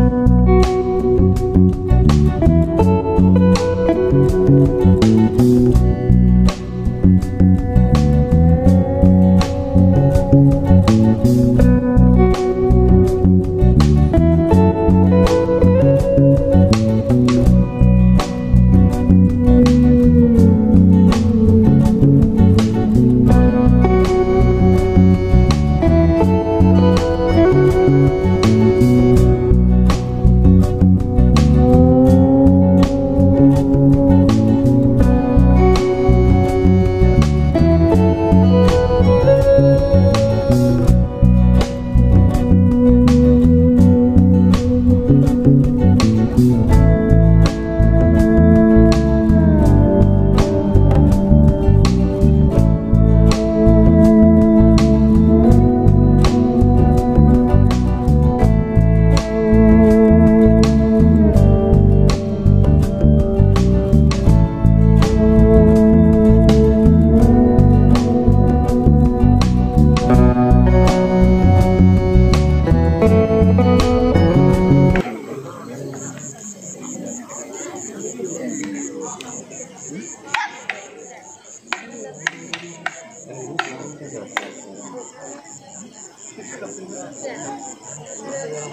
Thank you.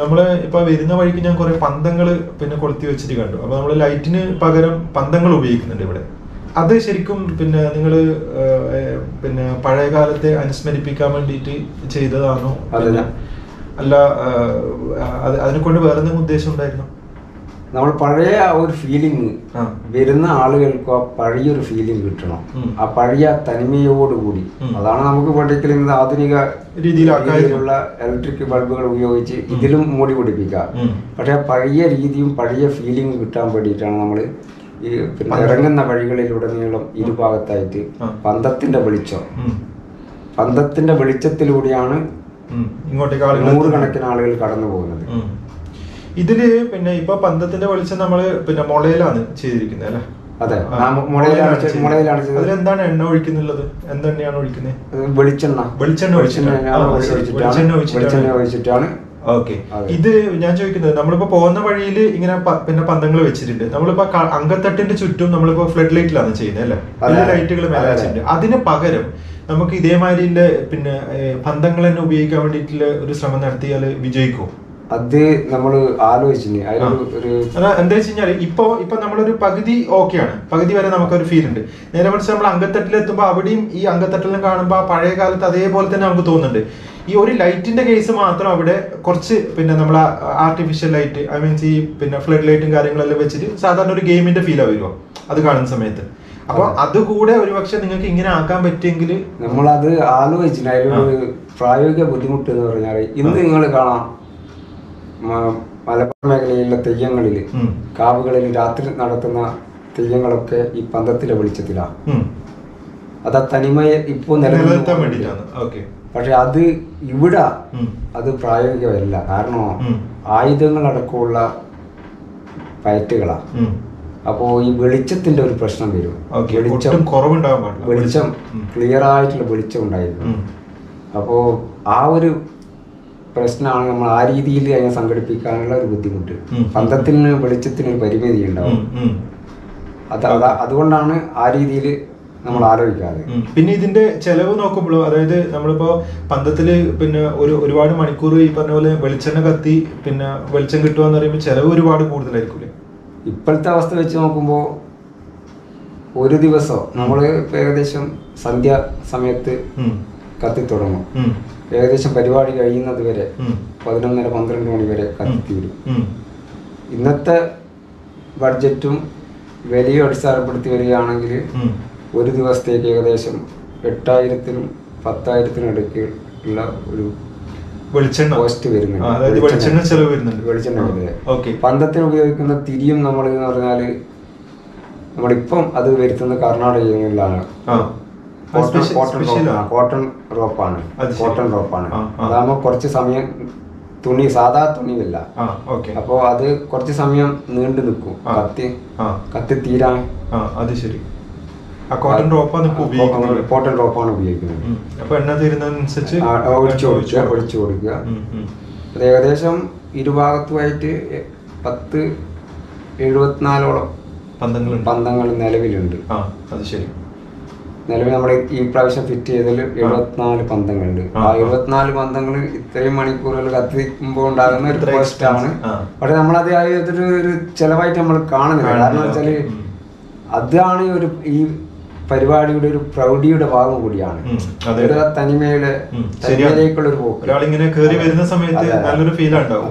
നമ്മൾ ഇപ്പൊ വരുന്ന വഴിക്ക് ഞാൻ കുറെ പന്തങ്ങൾ പിന്നെ കൊളുത്തി വെച്ചിട്ട് കണ്ടു. അപ്പൊ നമ്മൾ ലൈറ്റിന് പകരം പന്തങ്ങൾ ഉപയോഗിക്കുന്നുണ്ട് ഇവിടെ. അത് ശരിക്കും പിന്നെ നിങ്ങൾ പിന്നെ പഴയ കാലത്തെ അനുസ്മരിപ്പിക്കാൻ വേണ്ടിയിട്ട് ചെയ്തതാണോ? അല്ല അതിനെ കൊണ്ട് വേറെന്തെങ്കിലും ഉദ്ദേശം ഉണ്ടായിരുന്നോ? നമ്മൾ പഴയ ആ ഒരു ഫീലിംഗ് വരുന്ന ആളുകൾക്ക് ആ പഴയൊരു ഫീലിംഗ് കിട്ടണം. ആ പഴയ തനിമയോടുകൂടി. അതാണ് നമുക്ക് പഠിക്കൽ ഇന്ന് ആധുനിക. രീതിയിലുള്ള ഇലക്ട്രിക് ബൾബുകൾ ഉപയോഗിച്ച് ഇതിലും മൂടി പിടിപ്പിക്കാം. പക്ഷെ ആ പഴയ രീതിയും പഴയ ഫീലിംഗ് കിട്ടാൻ വേണ്ടിയിട്ടാണ് നമ്മൾ ഈ പിന്നെ. ഇറങ്ങുന്ന വഴികളിലുടനീളം ഇരുഭാഗത്തായിട്ട് പന്തത്തിന്റെ വെളിച്ചം. പന്തത്തിന്റെ വെളിച്ചത്തിലൂടെയാണ് നൂറുകണക്കിന് ആളുകൾ കടന്നു പോകുന്നത്. ഇതിൽ പിന്നെ ഇപ്പൊ പന്തത്തിന്റെ വെളിച്ചം നമ്മൾ പിന്നെ മുളയിലാണ് ചെയ്തിരിക്കുന്നത് അല്ലെ? അതെ. അതിലെന്താണ് എണ്ണ ഒഴിക്കുന്നുള്ളത്? എന്തെണ്ണയാണ് ഒഴിക്കുന്നത് വെളിച്ചെണ്ണ. വെളിച്ചെണ്ണ. വെളിച്ചെണ്ണ വെളിച്ചെണ്ണ ഒഴിച്ചിട്ടാണ്. ഓക്കെ. ഇത് ഞാൻ ചോദിക്കുന്നത് നമ്മളിപ്പോ പോകുന്ന വഴിയിൽ ഇങ്ങനെ പിന്നെ പന്തങ്ങൾ വെച്ചിട്ടുണ്ട്. നമ്മളിപ്പോ അങ്കത്തട്ടിന്റെ ചുറ്റും നമ്മളിപ്പോ ഫ്ലഡ് ലൈറ്റിലാണ് ചെയ്യുന്നത് അല്ലെ? പല ലൈറ്റുകൾ മേലെ വെച്ചിട്ടുണ്ട് അതിന് പകരം നമുക്ക് ഇതേമാതിരി പിന്നെ പന്തങ്ങൾ തന്നെ ഉപയോഗിക്കാൻ വേണ്ടിയിട്ടുള്ള ഒരു ശ്രമം നടത്തിയാൽ വിജയിക്കും അത് നമ്മൾ ആലോചിച്ചിന് എന്താ വെച്ച് കഴിഞ്ഞാൽ ഇപ്പൊ ഇപ്പൊ നമ്മളൊരു പകുതി ഓക്കെയാണ്. പകുതി വരെ നമുക്കൊരു ഫീൽ ഉണ്ട്. നേരെ മറിച്ച് നമ്മൾ അങ്കത്തട്ടിലെത്തുമ്പോൾ അവിടെയും ഈ അങ്കത്തട്ടിലും കാണുമ്പോൾ ആ പഴയ കാലത്ത് അതേപോലെ തന്നെ നമുക്ക് തോന്നുന്നുണ്ട്. ഈ ഒരു ലൈറ്റിന്റെ കേസ് മാത്രം അവിടെ കുറച്ച് പിന്നെ നമ്മൾ ആർട്ടിഫിഷ്യൽ ലൈറ്റ് ഐ മീൻസ് ഈ പിന്നെ ഫ്ലഡ് ലൈറ്റും കാര്യങ്ങളെല്ലാം വെച്ചിട്ട് സാധാരണ ഒരു ഗെയിമിന്റെ ഫീൽ വരുമോ അത് കാണുന്ന സമയത്ത്. അപ്പൊ അതുകൂടെ ഒരുപക്ഷെ നിങ്ങൾക്ക് ഇങ്ങനെ ആക്കാൻ പറ്റിയെങ്കിൽ നമ്മളത് അതിലൊരു പ്രായോഗിക ബുദ്ധിമുട്ട് എന്ന് പറഞ്ഞാൽ ഇന്ന് നിങ്ങൾ കാണാം. മ- മലപ്പുറം മേഖലയിലെ തെയ്യങ്ങളിൽ. കാവുകളിൽ രാത്രി നടത്തുന്ന തെയ്യങ്ങളൊക്കെ ഈ പന്തത്തിലെ വെളിച്ചത്തിലാണ്. അത് ആ തനിമയെ ഇപ്പോൾ നിലനിർത്താൻ വേണ്ടിയിട്ടാണ്. പക്ഷെ അത് ഇവിടെ അത് പ്രായോഗികമല്ല. കാരണം. ആയുധങ്ങളടക്കമുള്ള പയറ്റുകളാണ് അപ്പോ അപ്പോൾ ഈ വെളിച്ചത്തിന്റെ ഒരു പ്രശ്നം വരും. വെളിച്ചം വെളിച്ചം. ക്ലിയർ ആയിട്ടുള്ള വെളിച്ചം ഉണ്ടായിരുന്നു. അപ്പോ അപ്പോൾ ആ ഒരു പ്രശ്നമാണ് നമ്മൾ ആ രീതിയിൽ അതിനെ സംഘടിപ്പിക്കാനുള്ള ഒരു ബുദ്ധിമുട്ട്. പന്തത്തിന് വെളിച്ചത്തിന് ഒരു പരിമിതി ഉണ്ടാവും. അതാ അതുകൊണ്ടാണ് ആ രീതിയിൽ നമ്മൾ ആലോചിക്കാതെ. പിന്നെ ഇതിന്റെ ചെലവ് നോക്കുമ്പോൾ അതായത് നമ്മളിപ്പോ പന്തത്തിൽ പിന്നെ ഒരു ഒരുപാട് മണിക്കൂർ ഈ പറഞ്ഞ പോലെ വെളിച്ചെണ്ണ കത്തി പിന്നെ വെളിച്ചം കിട്ടുക എന്ന് പറയുമ്പോൾ ചെലവ് ഒരുപാട് കൂടുതലായിരിക്കും ഇപ്പോഴത്തെ അവസ്ഥ വെച്ച് നോക്കുമ്പോൾ ഒരു ദിവസം നമ്മൾ ഏകദേശം സന്ധ്യ സമയത്ത് കത്തി തുടങ്ങും ഏകദേശം പരിപാടി കഴിയുന്നത് വരെ പതിനൊന്നര പന്ത്രണ്ട് മണി വരെ കത്തി വരും ഇന്നത്തെ ബഡ്ജറ്റും വിലയും അടിസ്ഥാനപ്പെടുത്തി വരികയാണെങ്കിൽ ഒരു ദിവസത്തേക്ക് ഏകദേശം എട്ടായിരത്തിനും പത്തായിരത്തിനും ഇടയ്ക്ക് ഉള്ള ഒരു വെളിച്ചെണ്ണ. കോസ്റ്റ് വരുന്നുണ്ട്. വെളിച്ചെണ്ണ. ചെലവ് വരുന്നുണ്ട്. വെളിച്ചെണ്ണ പന്തത്തിന് ഉപയോഗിക്കുന്ന തിരിയും നമ്മൾ എന്ന് പറഞ്ഞാൽ നമ്മളിപ്പം അത് വരുത്തുന്ന കർണാടകയിൽ കോട്ടൺ കോട്ടൺ കോട്ടൺ റോപ്പാണ് കോട്ടൺ റോപ്പാണ്. അതാകുമ്പോൾ കുറച്ച് സമയം തുണി സാധാ തുണിയല്ല. അപ്പോ അത് കുറച്ച് സമയം നീണ്ടു നിൽക്കും. കത്തി കത്തി തീരാൻ. അത് ശരി. കോട്ടൺ റോപ്പാണ് കോട്ടൺ റോപ്പാണ് ഉപയോഗിക്കുന്നത്. അപ്പൊ എണ്ണ തീരുന്നതനുസരിച്ച് ഒഴിച്ചു കൊടുക്കുക ഒഴിച്ചു. അത് ഏകദേശം ഇരുഭാഗത്തുമായിട്ട് പത്ത് എഴുപത്തിനാലോളം പന്തങ്ങൾ പന്തങ്ങൾ നിലവിലുണ്ട്. ആ അത് ശരി. നിലവിൽ നമ്മൾ ഈ പ്രാവശ്യം ഫിറ്റ് ചെയ്തതിൽ എഴുപത്തിനാല് പന്തങ്ങളുണ്ട്. ആ. എഴുപത്തിനാല് പന്തങ്ങൾ ഇത്രയും മണിക്കൂറുകൾ കത്തിക്കുമ്പോൾ ഉണ്ടാകുന്ന ഒരു പോസ്റ്റാണ് കോസ്റ്റ് ആണ്. പക്ഷെ നമ്മളത് ആ ഒരു ഒരു ചെലവായിട്ട് നമ്മൾ കാണുന്നില്ല. കാരണം വെച്ചാൽ അതാണ് ഒരു ഈ പരിപാടിയുടെ ഒരു പ്രൗഢിയുടെ ഭാഗം കൂടിയാണ്. തനിമയുടെ. തനിമയിലേക്കുള്ള ഒരു പോക്ക്. ഒരാളിങ്ങനെ കേറി വരുന്ന സമയത്ത്. നല്ലൊരു ഫീൽ ഉണ്ടാവും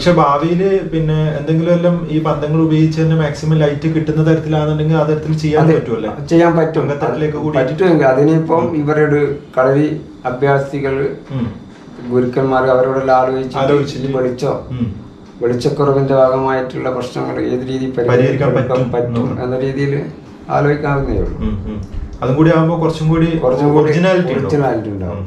അതെ. ഭാവിയിൽ പിന്നെ എന്തെങ്കിലും എല്ലാം ഈ പന്തങ്ങൾ ഉപയോഗിച്ച് തന്നെ മാക്സിമം ലൈറ്റ് കിട്ടുന്ന തരത്തിലാണെന്നുണ്ടെങ്കിൽ ആ തരത്തിൽ ചെയ്യാൻ പറ്റുമല്ലോ ചെയ്യാൻ പറ്റും പറ്റുമെങ്കിൽ അതിനിപ്പം ഇവരുടെ കളരി അഭ്യാസികൾ. ഗുരുക്കന്മാർ അവരോടെല്ലാം ആലോചിച്ച് ആലോചിച്ചിട്ട് ഈ വെളിച്ചോ വെളിച്ചക്കുറവിന്റെ ഭാഗമായിട്ടുള്ള പ്രശ്നങ്ങൾ ഏത് രീതിയിൽ പരിഹരിക്കാൻ പറ്റും. എന്ന രീതിയിൽ ആലോചിക്കാവുന്നേ ഉള്ളൂ. അതും കൂടി ആകുമ്പോൾ കുറച്ചും കൂടി ഒറിജിനാലിറ്റി ഒറിജിനാലിറ്റി ഉണ്ടാവും.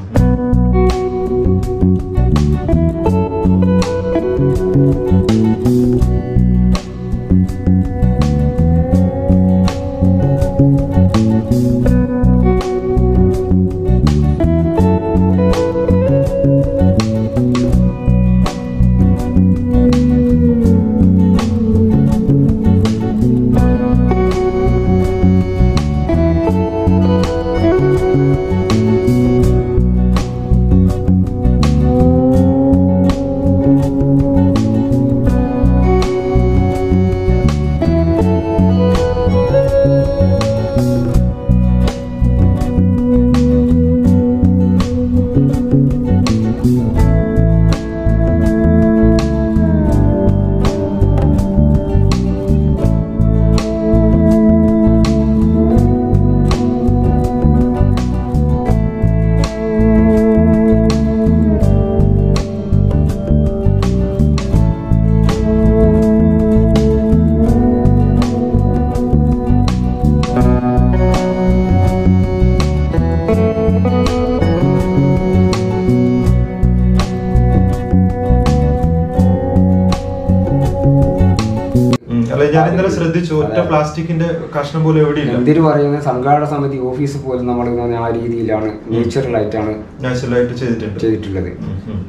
ശ്രദ്ധിച്ചു ഒറ്റ പ്ലാസ്റ്റിക്കിന്റെ കഷ്ണം പോലും എവിടെയില്ല എന്തിനു പറയുന്നത് സംഘാടന സമിതി ഓഫീസ് പോലും നമ്മൾ ആ രീതിയിലാണ് നാച്ചുറൽ ആയിട്ടാണ് നാച്ചുറൽ ആയിട്ട് ചെയ്തിട്ടുണ്ട്. ചെയ്തിട്ടുള്ളത്.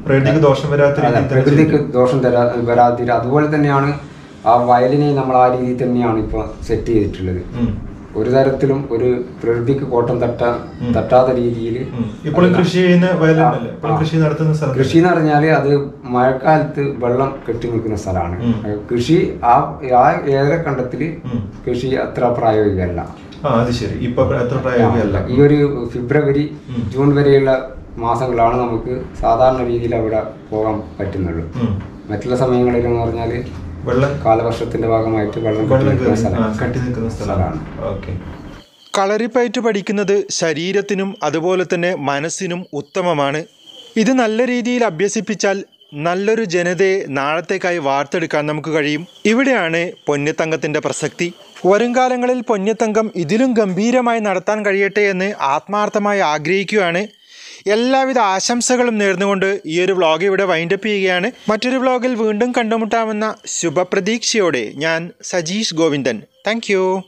പ്രകൃതിക്ക് ദോഷം വരാത്ത പ്രകൃതിക്ക് ദോഷം തരാ വരാതിര അതുപോലെ തന്നെയാണ് ആ വയലിനെ നമ്മൾ ആ രീതിയിൽ തന്നെയാണ് ഇപ്പൊ സെറ്റ് ചെയ്തിട്ടുള്ളത്. ഒരു തരത്തിലും ഒരു പ്രകൃതിക്ക് കോട്ടം തട്ട തട്ടാത്ത രീതിയിൽ. കൃഷി ചെയ്യുന്ന കൃഷി നടത്തുന്ന സ്ഥലം കൃഷി എന്ന് പറഞ്ഞാൽ അത് മഴക്കാലത്ത് വെള്ളം കെട്ടി നിൽക്കുന്ന സ്ഥലമാണ്. കൃഷി ആ ആ ഏറെ കണ്ടത്തിൽ കൃഷി അത്ര പ്രായോഗികമല്ല. ഈ ഒരു ഫെബ്രുവരി ജൂൺ വരെയുള്ള മാസങ്ങളാണ് നമുക്ക് സാധാരണ രീതിയിൽ അവിടെ പോകാൻ പറ്റുന്നുള്ളൂ. മറ്റുള്ള സമയങ്ങളിൽ എന്ന് പറഞ്ഞാൽ വെള്ളം കാലവർഷത്തിന്റെ ഭാഗമായിട്ട് വെള്ളം കെട്ടി നിൽക്കുന്ന സ്ഥലമാണ്. ഓക്കെ. കളരിപ്പയറ്റ് പഠിക്കുന്നത് ശരീരത്തിനും അതുപോലെ തന്നെ മനസ്സിനും ഉത്തമമാണ്. ഇത് നല്ല രീതിയിൽ അഭ്യസിപ്പിച്ചാൽ നല്ലൊരു ജനതയെ നാളത്തേക്കായി വാർത്തെടുക്കാൻ നമുക്ക് കഴിയും. ഇവിടെയാണ് പൊന്നത്തങ്കത്തിന്റെ പ്രസക്തി. വരുംകാലങ്ങളിൽ പൊന്നത്തങ്കം ഇതിലും ഗംഭീരമായി നടത്താൻ കഴിയട്ടെ എന്ന് ആത്മാർത്ഥമായി ആഗ്രഹിക്കുകയാണ് എല്ലാവിധ ആശംസകളും നേർന്നുകൊണ്ട് ഈ ഒരു വ്ളോഗ് ഇവിടെ വൈൻഡപ്പ് ചെയ്യുകയാണ്. മറ്റൊരു വ്ളോഗിൽ വീണ്ടും കണ്ടുമുട്ടാമെന്ന ശുഭപ്രതീക്ഷയോടെ ഞാൻ സജീഷ് ഗോവിന്ദൻ. താങ്ക്